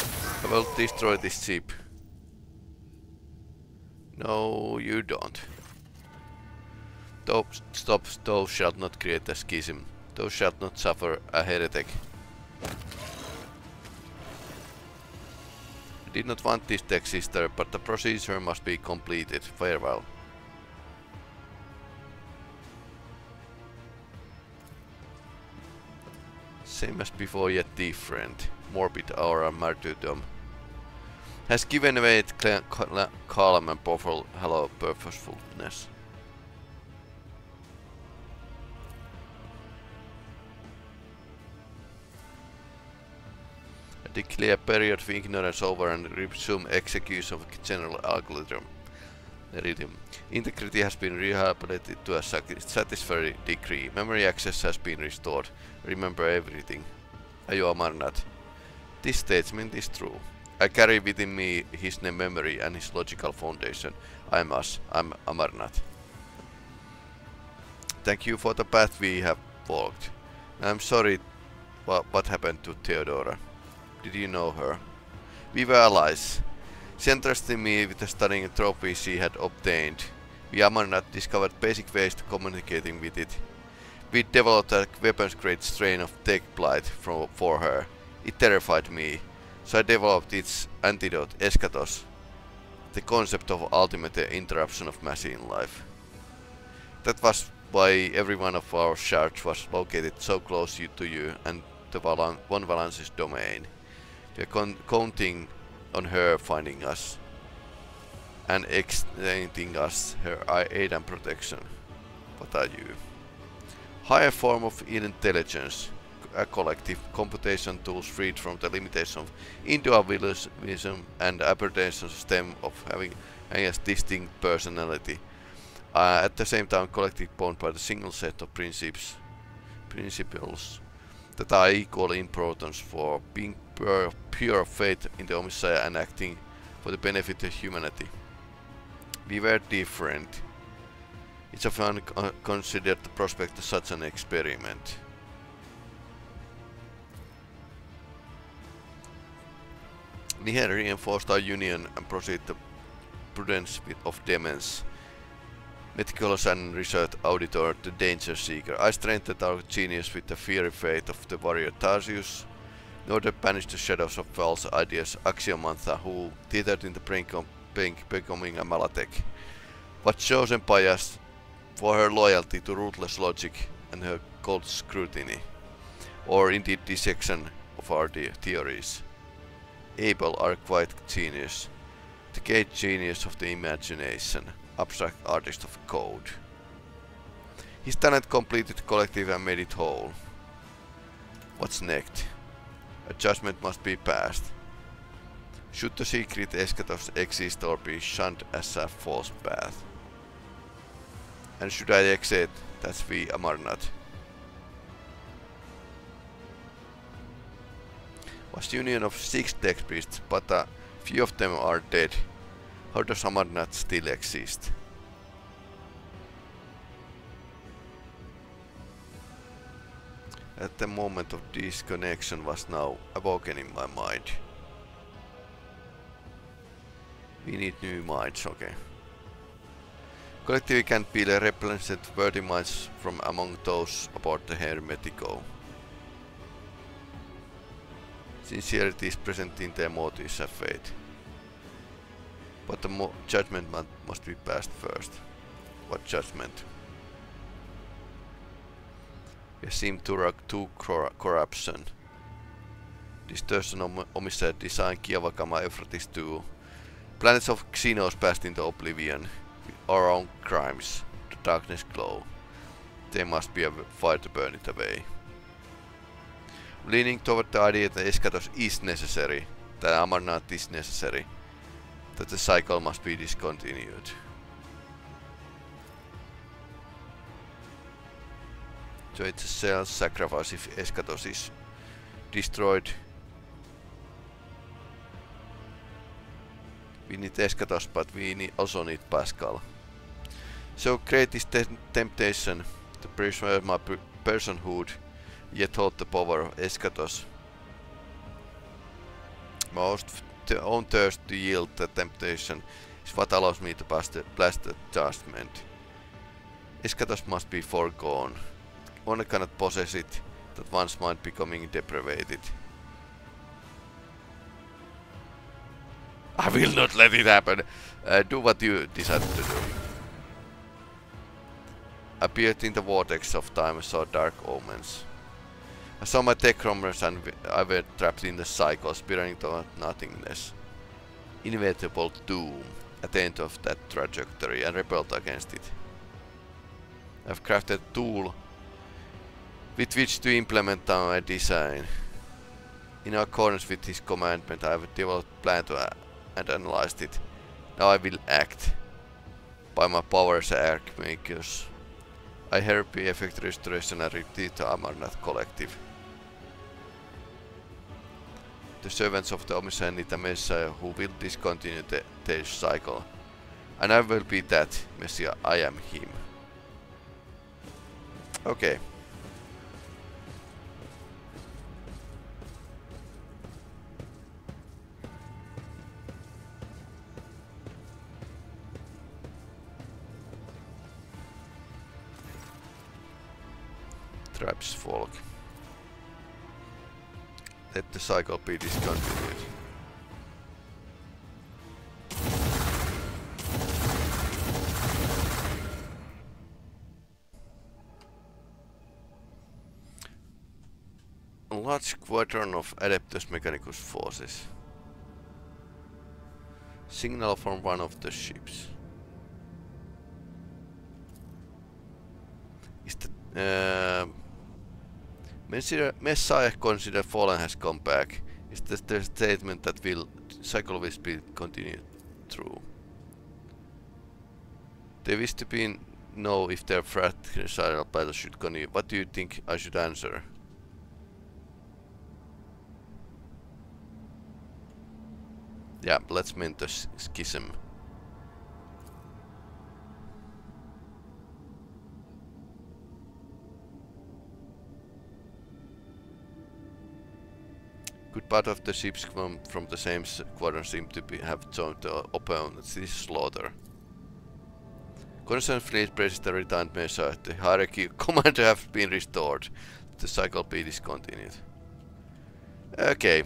I will destroy this ship. No, you don't. Thou, stop, thou shalt not create a schism. Thou shalt not suffer a heretic. I did not want this exist there, but the procedure must be completed. Farewell. Same as before, yet different. Morbid aura martyrdom. Has given away its calm and powerful hello purposefulness. Declare period of ignorance over and resume execution of general algorithm. Integrity has been rehabilitated to a satisfactory degree. Memory access has been restored. Remember everything. Ayo Amarnath. This statement is true. I carry within me his memory and his logical foundation. I am us. I'm Amarnath. Thank you for the path we have walked. I'm sorry what, what happened to Theodora. Did you know her? We were allies. She entrusted me with the stunning trophy she had obtained. We Amarnath discovered basic ways to communicating with it. We developed a weapons-grade strain of tech blight for, for her. It terrified me, so I developed its antidote, Eschatos, the concept of ultimate interruption of machine life. That was why every one of our shards was located so close to you and the Von Valance's domain. We are counting on her finding us and extending us her aid and protection. What are you? Higher form of intelligence, a collective computation tools freed from the limitation of individualism and apprehension stem of having a distinct personality. Uh, at the same time, collective bound by the single set of principles, principles that are equally important for being pure, pure faith in the Messiah and acting for the benefit of humanity. We were different. It's often uh, considered the prospect of such an experiment. Niher reinforced our union and proceeded the prudence of Demens meticulous and research auditor, the danger seeker. I strengthened our genius with the fiery faith of the warrior Tarsius, order to banish the shadows of false ideas Axiomantha, who teetered in the brink of becoming a Malatek, was chosen by us for her loyalty to ruthless logic and her cold scrutiny, or indeed dissection of our theories. Abel, are quite genius, the great genius of the imagination, abstract artist of code. His talent completed the collective and made it whole. What's next? A judgment must be passed. Should the secret Eschatos exist or be shunned as a false path? And should I exit That's we Amarnath? Was union of six deck priests, but a few of them are dead. How does Amarnath still exist? At the moment of disconnection was now awoken in my mind. We need new minds, okay. Collectively can be replenished worthy minds from among those aboard the Hermetico. Sincerity is present in their motives and faith. But the judgment must be passed first. What judgment? Seem to rock to corruption. Distortion omissa design Kiavakama Euphrates 2. Planets of Xenos passed into oblivion. Our own crimes. The darkness glow. There must be a fire to burn it away. Leaning toward the idea that Eschatos is necessary, that Amarnath is necessary, that the cycle must be discontinued. So it's a self-sacrifice if is destroyed. We need Eschatos, but we need also need Pascal. So great is the temptation to preserve my personhood, yet hold the power of Eschatos. Most own thirst to yield the temptation is what allows me to pass the blessed judgment. Eschatos must be foregone. One cannot possess it, that one's mind becoming depraved. I will not let it happen. Uh, do what you decided to do. Appeared in the vortex of time, saw dark omens. I saw my tech roamers and I were trapped in the cycle, spiraling toward nothingness. Inevitable doom at the end of that trajectory and rebelled against it. I've crafted a tool with which to implement my design. In accordance with his commandment, I have developed plan to uh, and analyzed it. Now I will act. By my powers as Archmagos. I hereby effect restoration and retreat to Amarnath Collective. The servants of the Omnissiah need a Messiah who will discontinue the cycle. And I will be that Messiah, I am him. Okay. Folk. Let the cycle be discontinued. A large squadron of Adeptus Mechanicus forces. Signal from one of the ships. Is the uh, Messiah, uh, Messiah consider fallen has come back. Is that the statement that will cycle will be continued through? They wish to be know if their fratricidal battle should continue. What do you think I should answer? Yeah, let's mint the schism. Good part of the ships from, from the same squadron seem to be, have joined the opponents. This is slaughter. Concerned fleet praises the retired Messiah. The hierarchy [laughs] commander have been restored. The cycle be discontinued. Okay.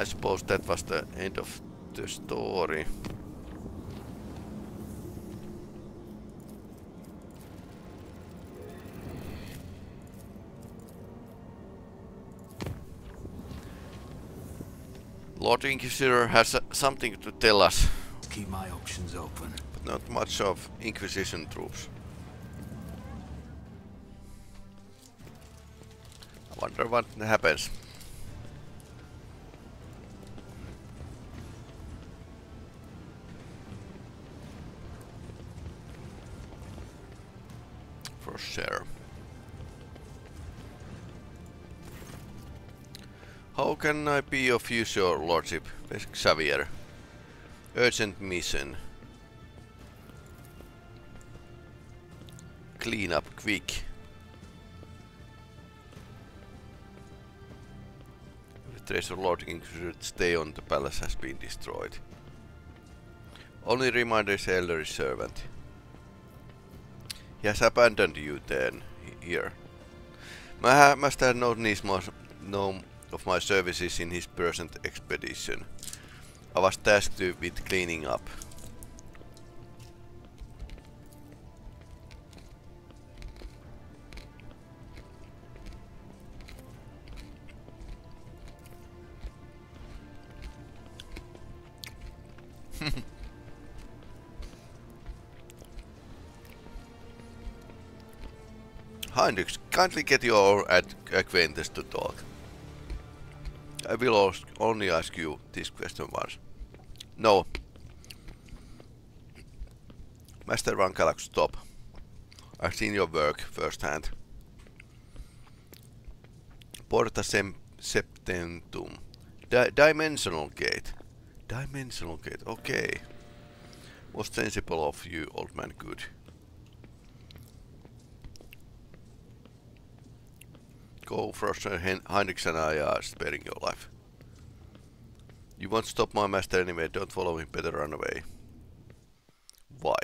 I suppose that was the end of the story. Lord Inquisitor has uh, something to tell us. Keep my options open. But not much of Inquisition troops. I wonder what happens. Can I be of use, your lordship? Xavier. Urgent mission. Clean up quick. The treasure lord should stay on the palace has been destroyed. Only reminder is elderly servant. He has abandoned you then, here. Have known, his known of my services in his present expedition. I was tasked with cleaning up. [laughs] Heinrix, kindly get your acquaintance to talk. I will only ask you this question once. No. Master Galax, stop. I've seen your work firsthand. Porta sem septentum. Di dimensional gate. Dimensional gate, okay. Most sensible of you, old man, good. Go, Froster Hen Heinrix and I are sparing your life. You won't stop my master anyway, don't follow him, better run away. Why?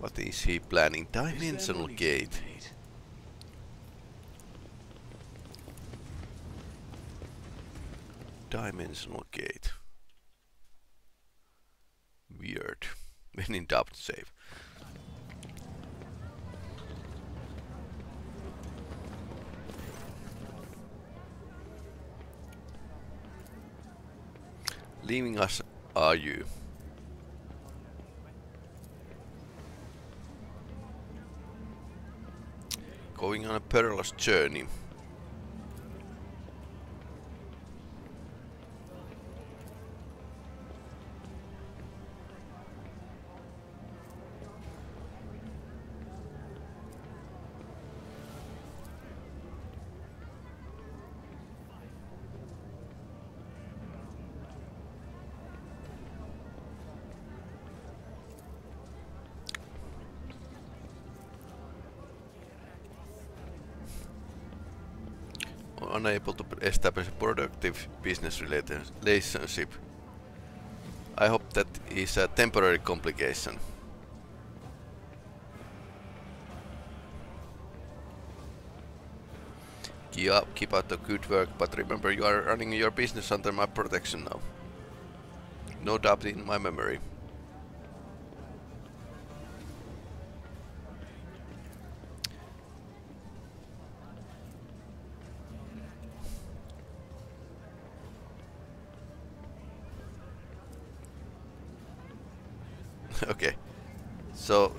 What is he planning? Dimensional gate. Dimensional gate. Weird. [laughs] When in doubt, save. Leaving us are you? Going on a perilous journey. Unable to establish a productive business relationship. I hope that is a temporary complication. Keep keep up the good work, but remember you are running your business under my protection now. No doubt in my memory.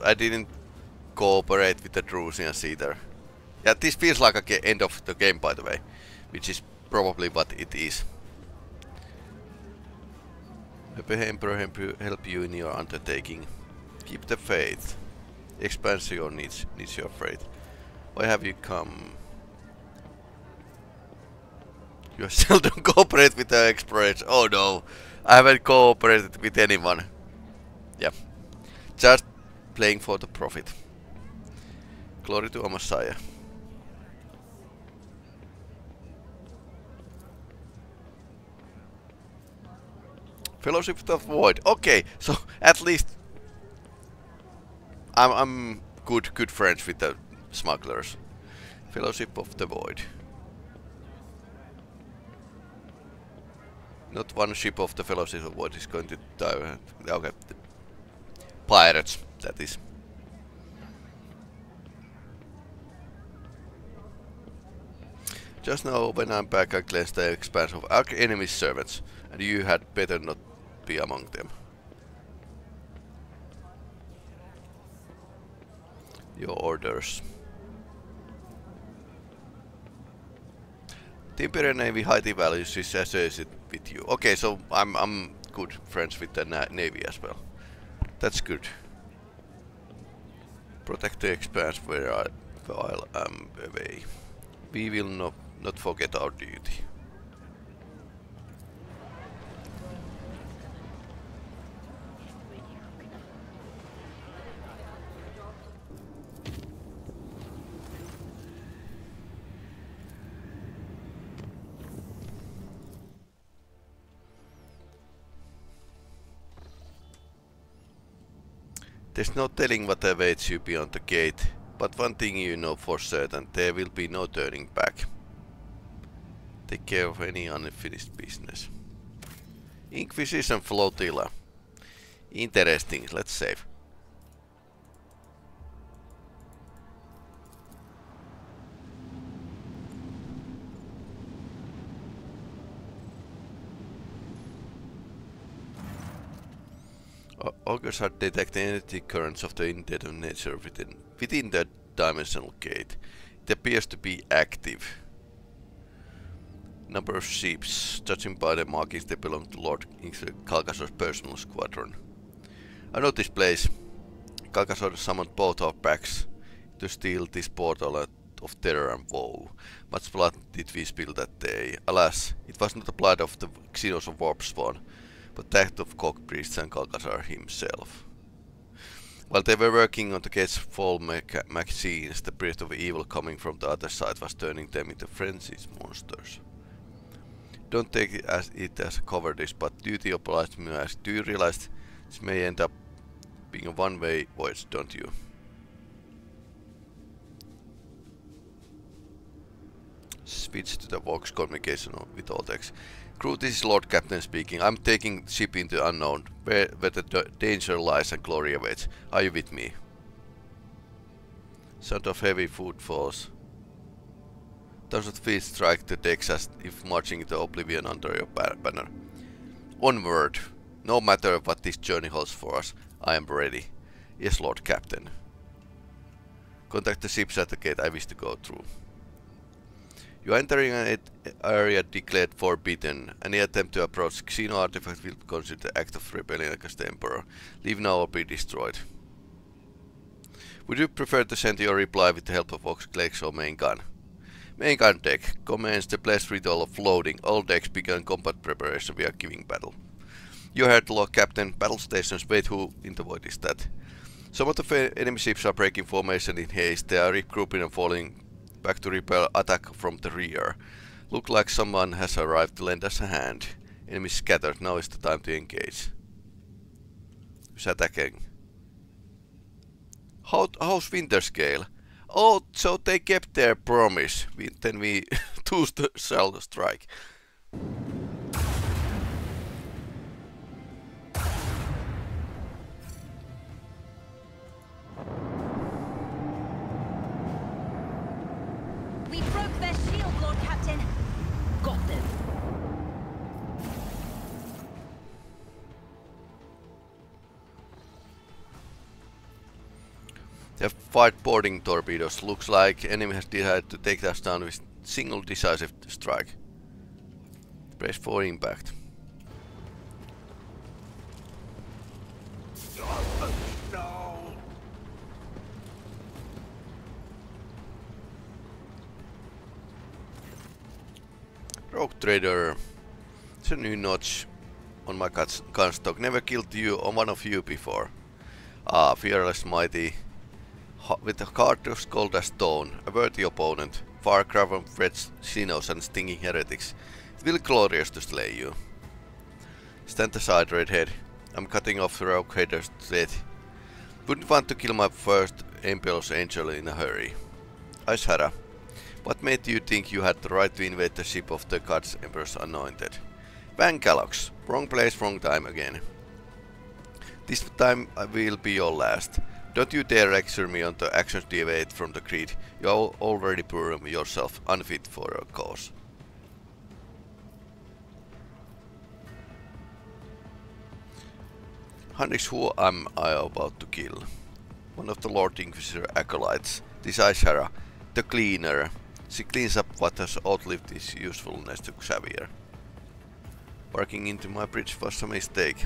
I didn't cooperate with the Drusians either. Yeah, this feels like a end of the game by the way, which is probably what it is. Happy Emperor help you in your undertaking. Keep the faith. Expansion needs needs your faith. Why have you come? You [laughs] still don't cooperate with the Explorators. Oh no, I haven't cooperated with anyone. Yeah. Just playing for the profit. Glory to Omnissiah. Fellowship of the Void. Okay, so at least I'm I'm good good friends with the smugglers. Fellowship of the Void. Not one ship of the Fellowship of the Void is going to die. Okay, pirates, that is. Just now, when I'm back, I cleansed the expanse of our enemy's servants, and you had better not be among them. Your orders. The Imperial Navy highly values is associated with you. Okay, so I'm I'm good friends with the na Navy as well. That's good. Protect the expanse where I, while I'm um, away. We will not, not forget our duty. There's no telling what awaits you beyond the gate, but one thing you know for certain, there will be no turning back. Take care of any unfinished business. Inquisition Flotilla. Interesting, let's save. Augurs are detecting energy currents of the indeterminate nature within, within the dimensional gate. It appears to be active. Number of ships, judging by the markings they belong to Lord Calcazar's personal squadron. I know this place. Kalkasor summoned both our packs to steal this portal of terror and woe. Much blood did we spill that day. Alas, it was not the blood of the Xenos of Warpspawn, but that of cock Priests and Calcazar himself. While they were working on the gate's fall machines, the priest of evil coming from the other side was turning them into frenzied monsters. Don't take it as, it as cowardice, but duty obliges me as do you realize this may end up being a one-way voyage, don't you? Switch to the Vox communication with Altex. Crew, this is Lord Captain speaking. I'm taking ship into unknown, where, where the danger lies and glory awaits. Are you with me? Sound of heavy footfalls. Thousands of feet strike the decks as if marching into oblivion under your banner. Onward! No matter what this journey holds for us, I am ready. Yes, Lord Captain. Contact the ships at the gate I wish to go through. You are entering an area declared forbidden. Any attempt to approach Xeno artifact will be considered act of rebellion against the Emperor. Leave now or be destroyed. Would you prefer to send your reply with the help of Vox Klex or main gun? Main gun deck. Commence the blessed ritual of loading. All decks begin combat preparation. We are giving battle. You heard Lord Captain. Battle stations. Wait, who in the void is that? Some of the enemy ships are breaking formation in haste. They are regrouping and falling back to repel attack from the rear. Look like someone has arrived to lend us a hand. Enemies scattered, now is the time to engage. Who's attacking? How, House Winterscale? Oh, so they kept their promise. We, Then we, [laughs] then we choose the shell strike. They have fired boarding torpedoes. Looks like enemy has decided to take us down with single decisive strike. Brace for impact. No. Rogue Trader. It's a new notch on my gun stock. Never killed you or one of you before. Ah, fearless mighty with a card of gold as stone, a worthy opponent, far from threats, xenos and stinging heretics. It will glorious to slay you. Stand aside, redhead. I'm cutting off the rogue header's head. Wouldn't want to kill my first Imperial's angel in a hurry. Ishara, what made you think you had the right to invade the ship of the God's Emperor's Anointed? Van Calox, wrong place, wrong time again. This time I will be your last. Don't you dare lecture me on the actions deviate from the creed. You already proven yourself unfit for a cause. Heinrix, who am I about to kill? One of the Lord Inquisitor acolytes, this Ishara, the cleaner. She cleans up what has outlived its usefulness to Xavier. Barking into my bridge was a mistake.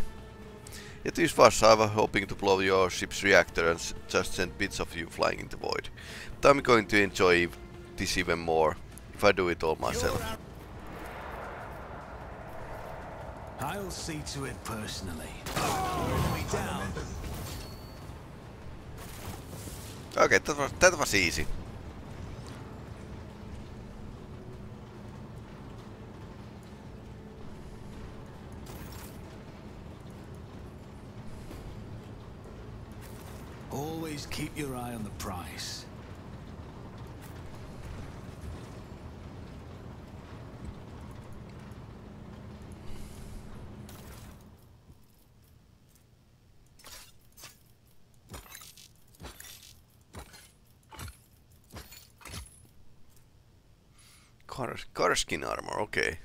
It is fast, I was hoping to blow your ship's reactor and just send bits of you flying in the void. But I'm going to enjoy this even more if I do it all myself. I'll see to it personally. Okay, that was, that was easy. Always keep your eye on the price. Car, skin armor, okay.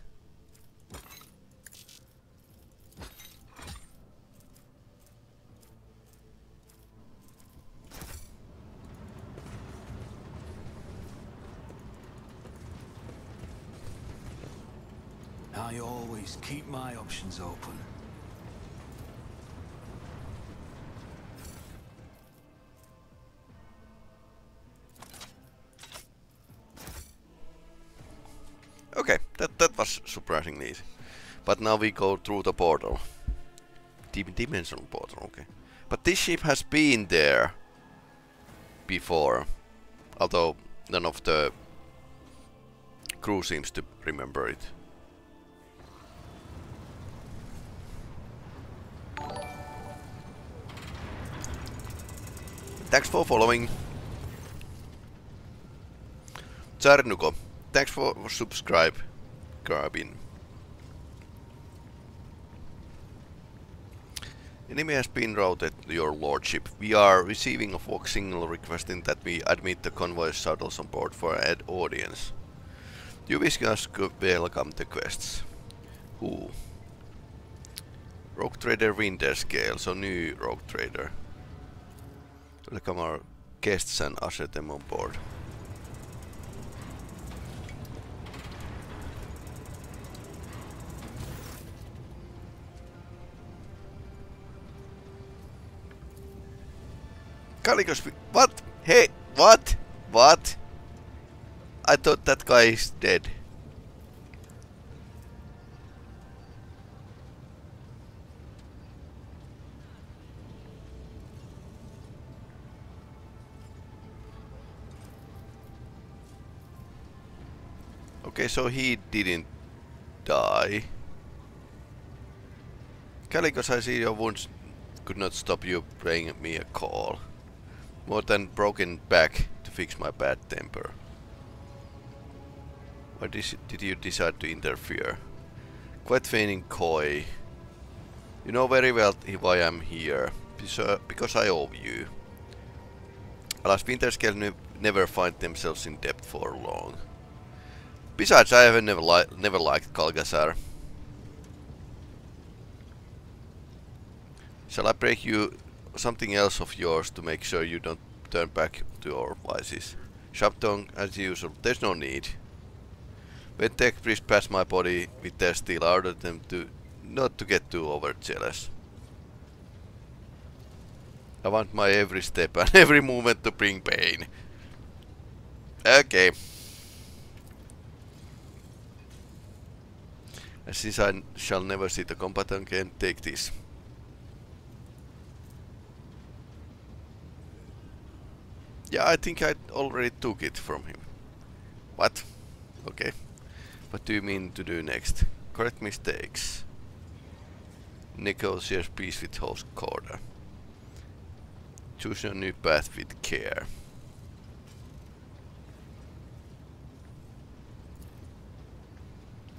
Just keep my options open. Okay, that, that was surprisingly easy. But now we go through the portal. Dimensional portal, okay. But this ship has been there before. Although none of the crew seems to remember it. Thanks for following. Tsarnuko, thanks for subscribe, Garbin. Enemy has been routed, your lordship. We are receiving a vox signal requesting that we admit the convoy shuttles on board for ad audience. You wish us welcome the quests. Who? Rogue Trader Winterscale, so new Rogue Trader. Welcome our guests and usher them on board. Calligos, what? Hey, what? What? I thought that guy is dead. Okay, so he didn't die. Calligos, I see your wounds could not stop you playing me a call. More than broken back to fix my bad temper. Why did you decide to interfere? Quite feigning coy. You know very well why I'm here. Uh, because I owe you. Alas, Winterscale never find themselves in debt for long. Besides, I have never, li never liked Calcazar. Shall I break you something else of yours to make sure you don't turn back to our vices? Sharp tongue as usual, there's no need. When tech priests pass my body with their steel, I order them to not to get too overzealous. I want my every step and [laughs] every movement to bring pain. Okay. Since I shall never see the combat again, take this. Yeah, I think I already took it from him. What? Okay. What do you mean to do next? Correct mistakes. Negotiate peace with House Chorda. Choose your new path with care.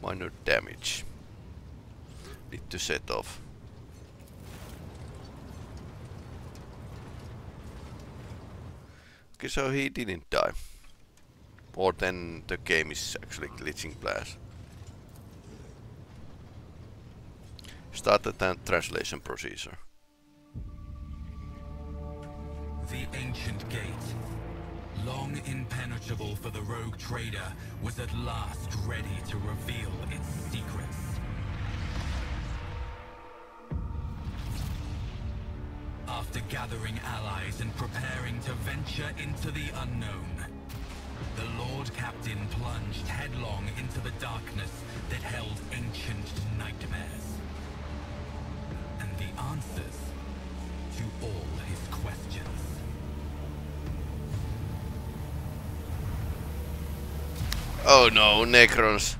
Minor damage. Need to set off. Okay, so he didn't die. Or then the game is actually glitching blast. Start the translation procedure. The ancient gate, long impenetrable for the rogue trader, was at last ready to reveal its secrets. After gathering allies and preparing to venture into the unknown, the Lord Captain plunged headlong into the darkness that held ancient nightmares. And the answers to all Oh no, Necrons.